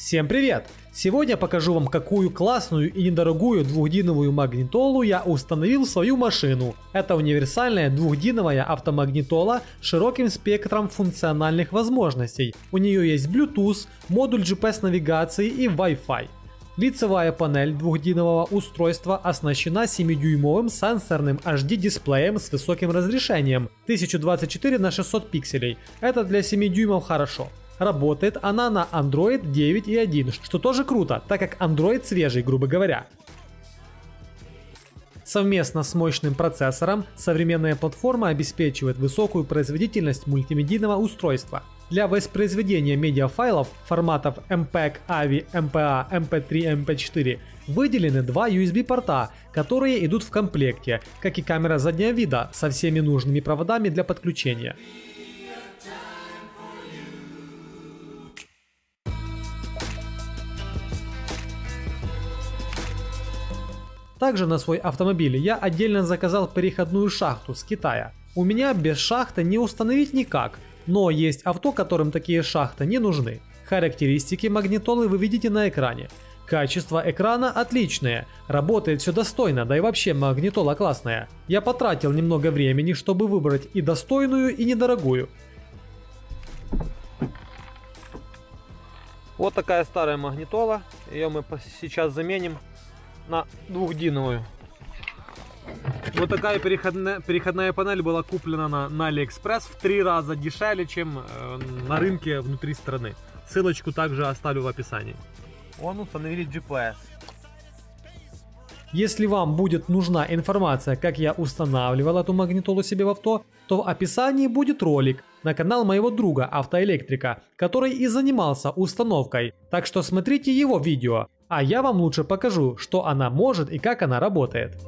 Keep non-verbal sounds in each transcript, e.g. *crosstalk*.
Всем привет! Сегодня покажу вам, какую классную и недорогую двухдиновую магнитолу я установил в свою машину. Это универсальная двухдиновая автомагнитола с широким спектром функциональных возможностей. У нее есть Bluetooth, модуль GPS навигации и Wi-Fi. Лицевая панель двухдинового устройства оснащена 7-дюймовым сенсорным HD дисплеем с высоким разрешением 1024 на 600 пикселей. Это для 7 дюймов хорошо. Работает она на Android 9.1, что тоже круто, так как Android свежий, грубо говоря. Совместно с мощным процессором современная платформа обеспечивает высокую производительность мультимедийного устройства. Для воспроизведения медиафайлов форматов MPEG, AVI, MPA, MP3, MP4 выделены два USB-порта, которые идут в комплекте, как и камера заднего вида со всеми нужными проводами для подключения. Также на свой автомобиль я отдельно заказал переходную шахту с Китая. У меня без шахты не установить никак, но есть авто, которым такие шахты не нужны. Характеристики магнитолы вы видите на экране. Качество экрана отличное, работает все достойно, да и вообще магнитола классная. Я потратил немного времени, чтобы выбрать и достойную, и недорогую. Вот такая старая магнитола, ее мы сейчас заменим на двухдиновую. Вот такая переходная, переходная панель была куплена на, на AliExpress в три раза дешевле, чем э, на рынке внутри страны. Ссылочку также оставлю в описании. Вон установили GPS. Если вам будет нужна информация, как я устанавливал эту магнитолу себе в авто, то в описании будет ролик на канал моего друга автоэлектрика, который и занимался установкой, так что смотрите его видео, а я вам лучше покажу, что она может и как она работает.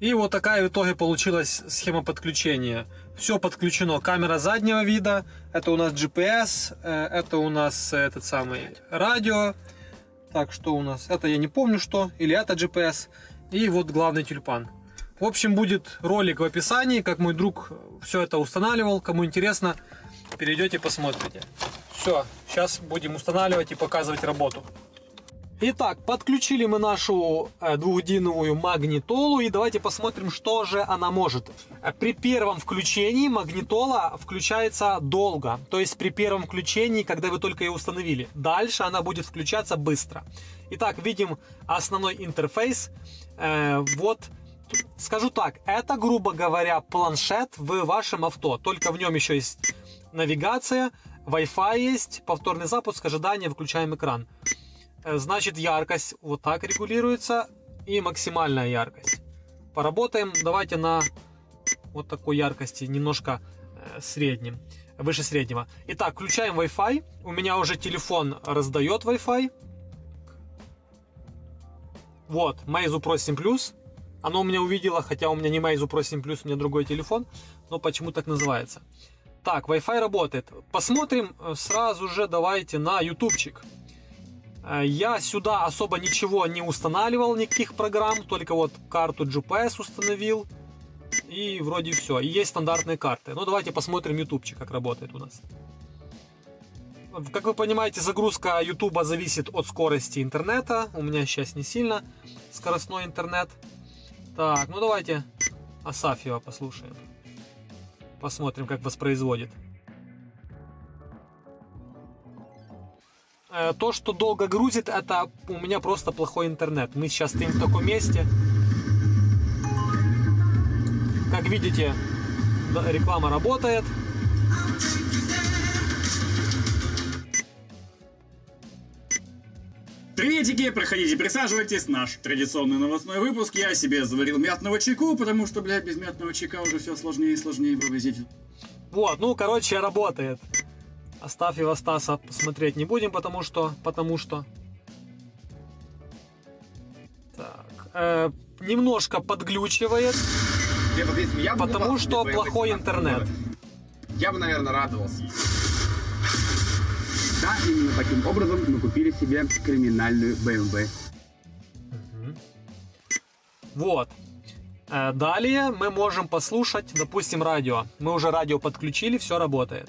И вот такая в итоге получилась схема подключения. Все подключено. Камера заднего вида, это у нас GPS, э, это у нас этот самый радио. Так, что у нас? Это я не помню что, или это GPS. И вот главный тюльпан. В общем, будет ролик в описании, как мой друг все это устанавливал. Кому интересно, перейдете посмотрите. Все, сейчас будем устанавливать и показывать работу. Итак, подключили мы нашу э, двухдиновую магнитолу и давайте посмотрим, что же она может. При первом включении магнитола включается долго, то есть при первом включении, когда вы только ее установили. Дальше она будет включаться быстро. Итак, видим основной интерфейс. Э, вот, скажу так, это, грубо говоря, планшет в вашем авто, только в нем еще есть навигация, Wi-Fi есть, повторный запуск, ожидание, включаем экран. Э, значит, яркость вот так регулируется и максимальная яркость. Поработаем, давайте на вот такой яркости, немножко э, средним, выше среднего. Итак, включаем Wi-Fi. У меня уже телефон раздает Wi-Fi. Вот, Meizu Pro 7 Plus. Оно у меня увидело, хотя у меня не Meizu Pro 7 Plus, у меня другой телефон, но почему так называется. Так, Wi-Fi работает. Посмотрим э, сразу же, давайте на ютубчик. Э, я сюда особо ничего не устанавливал, никаких программ, только вот карту GPS установил. И вроде все. И есть стандартные карты. Ну давайте посмотрим ютубчик, как работает у нас. Как вы понимаете, загрузка ютуба зависит от скорости интернета. У меня сейчас не сильно скоростной интернет. Так, ну давайте Асафьева послушаем. Посмотрим, как воспроизводит. Э, то, что долго грузит, это у меня просто плохой интернет. Мы сейчас стоим в таком месте. Как видите, реклама работает. Приветики, проходите, присаживайтесь. Наш традиционный новостной выпуск. Я себе заварил мятного чайку, потому что, бля, без мятного чайка уже все сложнее и сложнее вывозить. Вот, ну, короче, работает. Оставь его Стаса смотреть не будем, потому что... Потому что... Так. Э, немножко подглючивает. Я, я потому что плохой интернет. Я бы, наверное, радовался. Да, именно таким образом мы купили себе криминальную BMW. Эм вот. Э, далее мы можем послушать, допустим, радио. Мы уже радио подключили, все работает.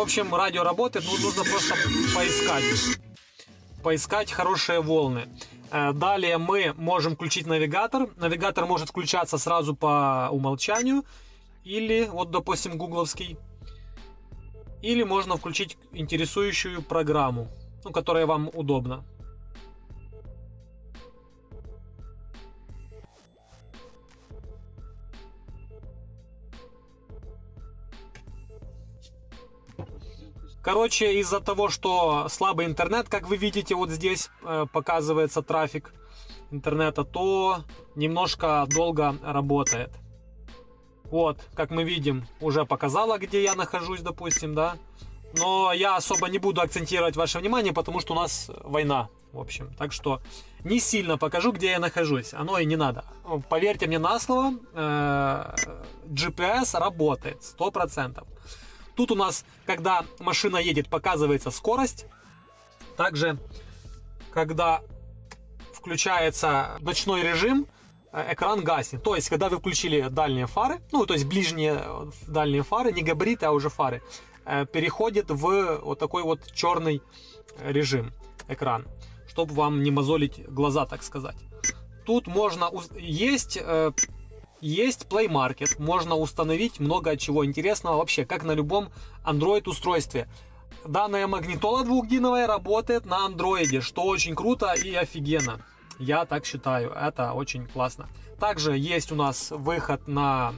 В общем, радио работает, ну, нужно просто поискать. Поискать хорошие волны. Э, Далее мы можем включить навигатор. Навигатор может включаться сразу по умолчанию. Или, вот, допустим, гугловский. Или можно включить интересующую программу, ну, которая вам удобна. Короче, из-за того, что слабый интернет, как вы видите, вот здесь э, показывается трафик интернета, то немножко долго работает. Вот, как мы видим, уже показала, где я нахожусь, допустим, да. Но я особо не буду акцентировать ваше внимание, потому что у нас война, в общем. Так что не сильно покажу, где я нахожусь. Оно и не надо. Поверьте мне на слово, э, GPS работает 100%. Тут у нас, когда машина едет, показывается скорость. Также, когда включается ночной режим, э, экран гаснет. То есть, когда вы включили дальние фары, ну, то есть ближние э, дальние фары, не габариты, а уже фары, э, переходит в вот такой вот черный режим экран, чтобы вам не мозолить глаза, так сказать. Тут можно есть есть Play Market, можно установить много чего интересного вообще, как на любом Android устройстве. Данная магнитола двухдиновая работает на андроиде, что очень круто и офигенно. Я так считаю, это очень классно. Также есть у нас выход на,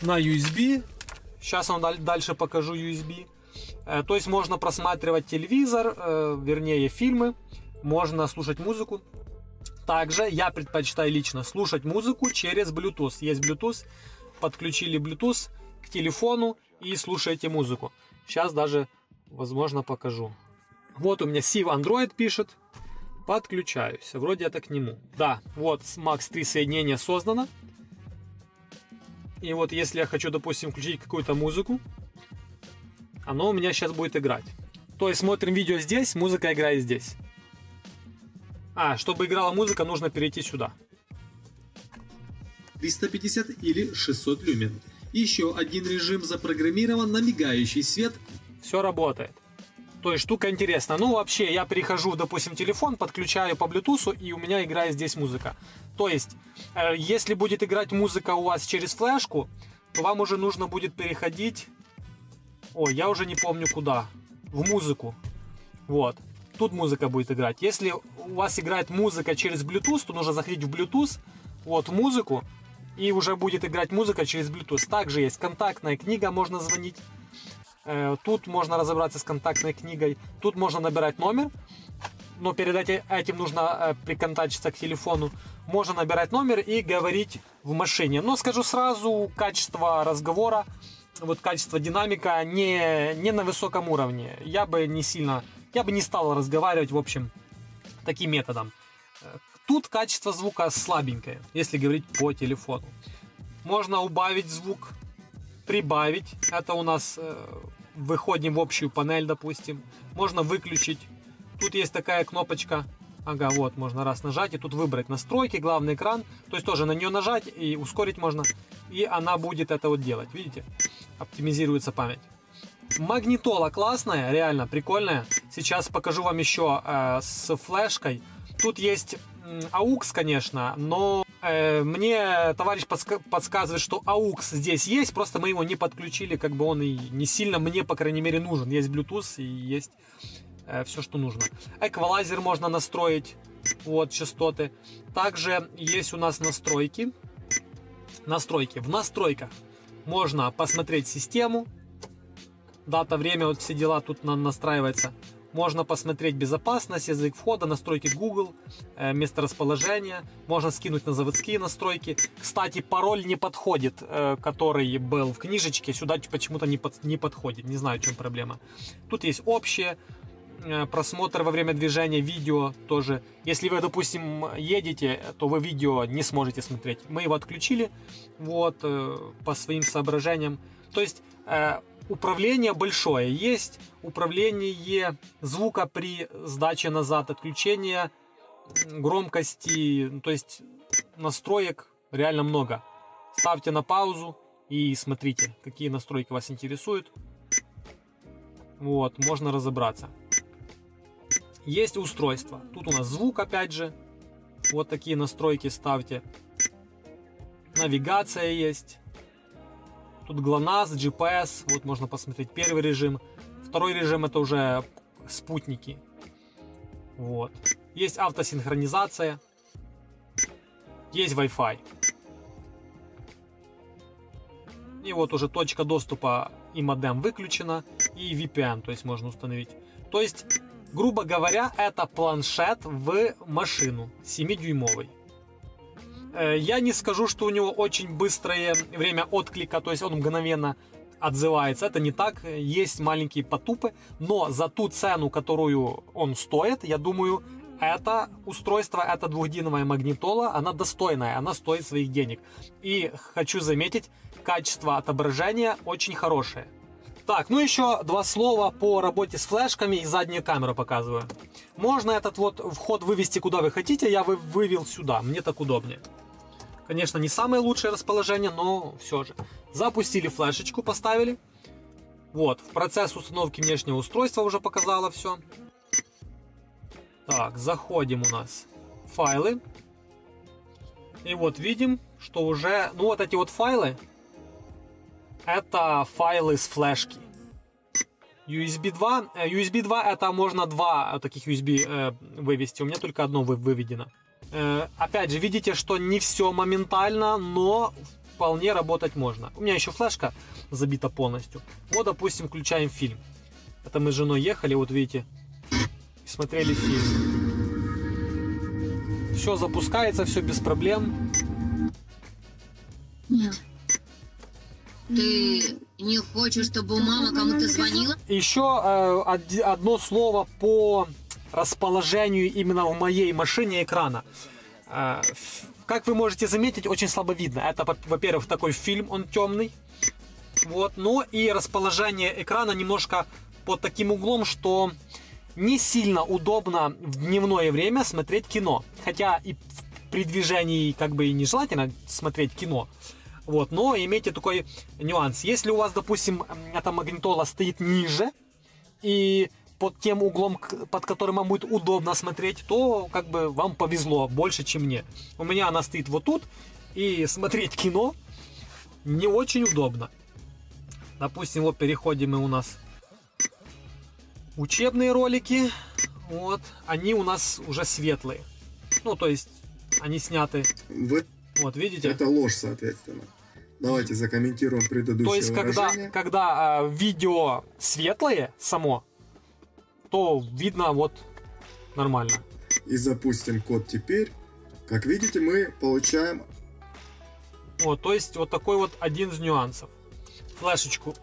на USB. Сейчас вам даль- дальше покажу USB. Э, То есть можно просматривать телевизор, э, вернее фильмы, можно слушать музыку. Также я предпочитаю лично слушать музыку через Bluetooth. Есть Bluetooth, подключили Bluetooth к телефону и слушаете музыку. Сейчас даже, возможно, покажу. Вот у меня Siv Android пишет. Подключаюсь. Вроде это к нему. Да, вот Max 3 соединение создано. И вот если я хочу, допустим, включить какую-то музыку, оно у меня сейчас будет играть. То есть смотрим видео здесь, музыка играет здесь. А, чтобы играла музыка, нужно перейти сюда. 350 или 600 люмен. Еще один режим запрограммирован на мигающий свет Все работает. То есть штука интересная. Ну, вообще, я перехожу, допустим, телефон, подключаю по Bluetooth, и у меня играет здесь музыка. То есть, э, если будет играть музыка у вас через флешку, то вам уже нужно будет переходить... Ой, я уже не помню куда. В музыку. Вот. Тут музыка будет играть. Если у вас играет музыка через Bluetooth, то нужно заходить в Bluetooth, вот, музыку, и уже будет играть музыка через Bluetooth. Также есть контактная книга, можно звонить. Э, Тут можно разобраться с контактной книгой. Тут можно набирать номер, но перед эти- этим нужно э, приконтачиться к телефону. Можно набирать номер и говорить в машине. Но скажу сразу, качество разговора, вот качество динамика не, не на высоком уровне. Я бы не сильно, я бы не стал разговаривать, в общем, таким методом. Тут качество звука слабенькое, если говорить по телефону. Можно убавить звук, прибавить. Это у нас э, выходим в общую панель, допустим. Можно выключить. Тут есть такая кнопочка. Ага, вот, можно раз нажать и тут выбрать настройки, главный экран. То есть тоже на нее нажать и ускорить можно. И она будет это вот делать, видите? Оптимизируется память. Магнитола классная, реально прикольная. Сейчас покажу вам еще э, с флешкой. Тут есть AUX, конечно, но э, мне товарищ подска- подсказывает, что AUX здесь есть, просто мы его не подключили, как бы он и не сильно мне, по крайней мере, нужен. Есть Bluetooth и есть все, что нужно. Эквалайзер можно настроить, вот, частоты. Также есть у нас настройки. Настройки. В настройках можно посмотреть систему, дата, время, вот все дела тут на- настраивается. Можно посмотреть безопасность, язык входа, настройки Google, э, месторасположение. Можно скинуть на заводские настройки. Кстати, пароль не подходит, э, который был в книжечке. Сюда почему-то не, под- не подходит. Не знаю, в чем проблема. Тут есть общее. э, просмотр во время движения видео тоже. Если вы, допустим, едете, то вы видео не сможете смотреть. Мы его отключили, вот, по своим соображениям. То есть управление большое. Есть управление звука при сдаче назад, отключение громкости, ну, то есть настроек реально много. Ставьте на паузу и смотрите, какие настройки вас интересуют. Вот, можно разобраться. Есть устройство. Тут у нас звук, опять же. Вот такие настройки ставьте. Навигация есть. Тут GLONASS, GPS. Вот можно посмотреть первый режим. Второй режим это уже спутники. Вот. Есть автосинхронизация. Есть Wi-Fi. И вот уже точка доступа и модем выключена, и VPN, то есть можно установить. То есть, грубо говоря, это планшет в машину 7-дюймовый. Э, Я не скажу, что у него очень быстрое время отклика, то есть он мгновенно отзывается. Это не так, есть маленькие потупы, но за ту цену, которую он стоит, я думаю, это устройство, это двухдиновая магнитола, она достойная, она стоит своих денег. И хочу заметить, качество отображения очень хорошее. Так, ну еще два слова по работе с флешками и заднюю камеру показываю. Можно этот вот вход вывести куда вы хотите, я вы- вывел сюда, мне так удобнее. Конечно, не самое лучшее расположение, но все же. Запустили флешечку, поставили. Вот, в процесс установки внешнего устройства уже показало все. Так, заходим у нас файлы. И вот видим, что уже, ну вот эти вот файлы, это файлы с флешки. USB 2, э, USB 2 это можно два таких USB э, вывести, у меня только одно вы- выведено. Э, опять же, видите, что не все моментально, но вполне работать можно. У меня еще флешка забита полностью. Вот, допустим, включаем фильм. Это мы с женой ехали, вот видите, и смотрели фильм. Все запускается, все без проблем. Нет. Ты не хочешь, чтобы мама кому-то звонила? Еще э, од- одно слово по расположению именно в моей машине экрана. Э, как вы можете заметить, очень слабо видно. Это, во- во-первых, такой фильм, он темный. Вот, но и расположение экрана немножко под таким углом, что не сильно удобно в дневное время смотреть кино. Хотя и при движении как бы и нежелательно смотреть кино. Вот, но имейте такой нюанс. Если у вас, допустим, м, эта магнитола стоит ниже, и под тем углом, под которым вам будет удобно смотреть, то как бы вам повезло больше, чем мне. У меня она стоит вот тут, и смотреть кино не очень удобно. Допустим, вот переходим мы у нас учебные ролики. Вот, они у нас уже светлые. Ну, то есть, они сняты. В- Вот, видите? Это ложь, соответственно. Давайте закомментируем предыдущее То есть, когда, выражение. когда а, видео светлое само, то видно вот нормально. И запустим код теперь. Как видите, мы получаем... Вот, то есть, вот такой вот один из нюансов. Флешечку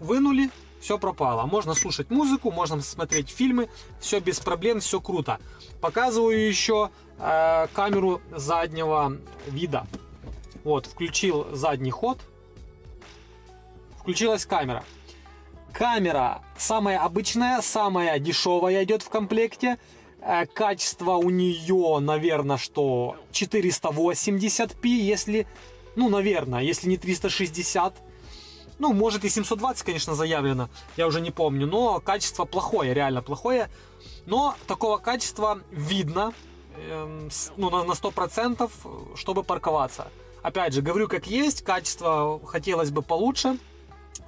вынули, все пропало. Можно слушать музыку, можно смотреть фильмы, все без проблем, все круто. Показываю еще э, камеру заднего вида. Вот, включил задний ход. Включилась камера. Камера самая обычная, самая дешевая идет в комплекте. Э, Качество у нее, наверное, что 480p, если, ну, наверное, если не 360. Ну, может и 720, конечно, заявлено, я уже не помню, но качество плохое, реально плохое. Но такого качества видно, с- ну, на, на 100%, чтобы парковаться. Опять же, говорю как есть, качество хотелось бы получше,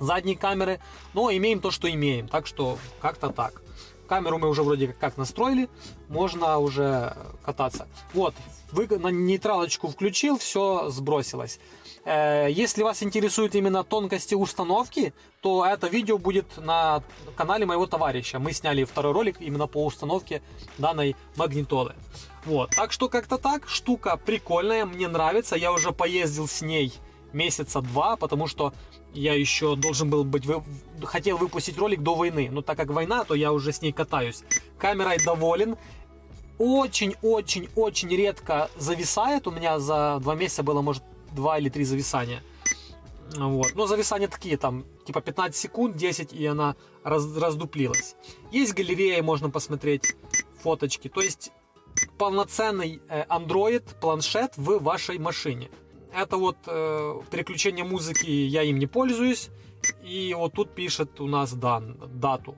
задней камеры, но имеем то, что имеем, так что как-то так. Камеру мы уже вроде как настроили, можно уже кататься. Вот, вы на нейтралочку включил, все сбросилось. Э, Если вас интересуют именно тонкости установки, то это видео будет на канале моего товарища. Мы сняли второй ролик именно по установке данной магнитолы. Вот, так что как-то так, штука прикольная, мне нравится, я уже поездил с ней месяца два, потому что Я еще должен был быть, вы- хотел выпустить ролик до войны, но так как война, то я уже с ней катаюсь. Камерой доволен. Очень-очень-очень редко зависает. У меня за два месяца было, может, два или три зависания. Вот. Но зависания такие, там, типа 15 секунд, 10, и она раз- раздуплилась. Есть галерея, можно посмотреть фоточки. То есть полноценный э, Android планшет в вашей машине. Это вот э, переключение музыки, я им не пользуюсь. И вот тут пишет у нас дан, дату.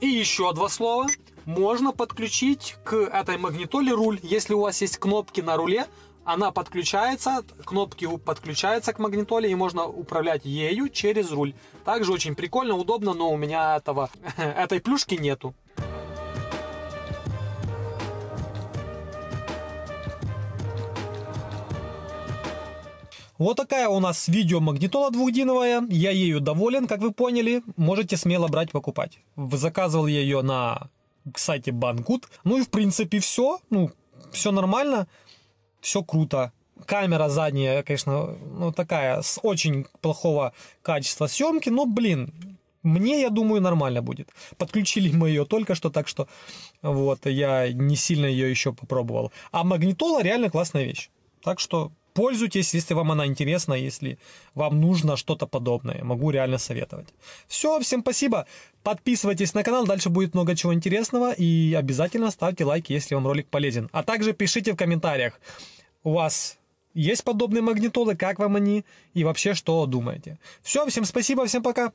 И еще два слова. Можно подключить к этой магнитоле руль. Если у вас есть кнопки на руле, она подключается, кнопки подключаются к магнитоле, и можно управлять ею через руль. Также очень прикольно, удобно, но у меня этого, *laughs* этой плюшки нету. Вот такая у нас видеомагнитола двухдиновая. Я ею доволен, как вы поняли. Можете смело брать, покупать. Заказывал я ее на сайте Banggood. Ну и в принципе все. Ну, все нормально. Все круто. Камера задняя, конечно, ну такая, с очень плохого качества съемки, но, блин, мне, я думаю, нормально будет. Подключили мы ее только что, так что вот, я не сильно ее еще попробовал. А магнитола реально классная вещь. Так что пользуйтесь, если вам она интересна, если вам нужно что-то подобное. Могу реально советовать. Все, всем спасибо. Подписывайтесь на канал, дальше будет много чего интересного. И обязательно ставьте лайки, если вам ролик полезен. А также пишите в комментариях, у вас есть подобные магнитолы, как вам они и вообще что думаете. Все, всем спасибо, всем пока.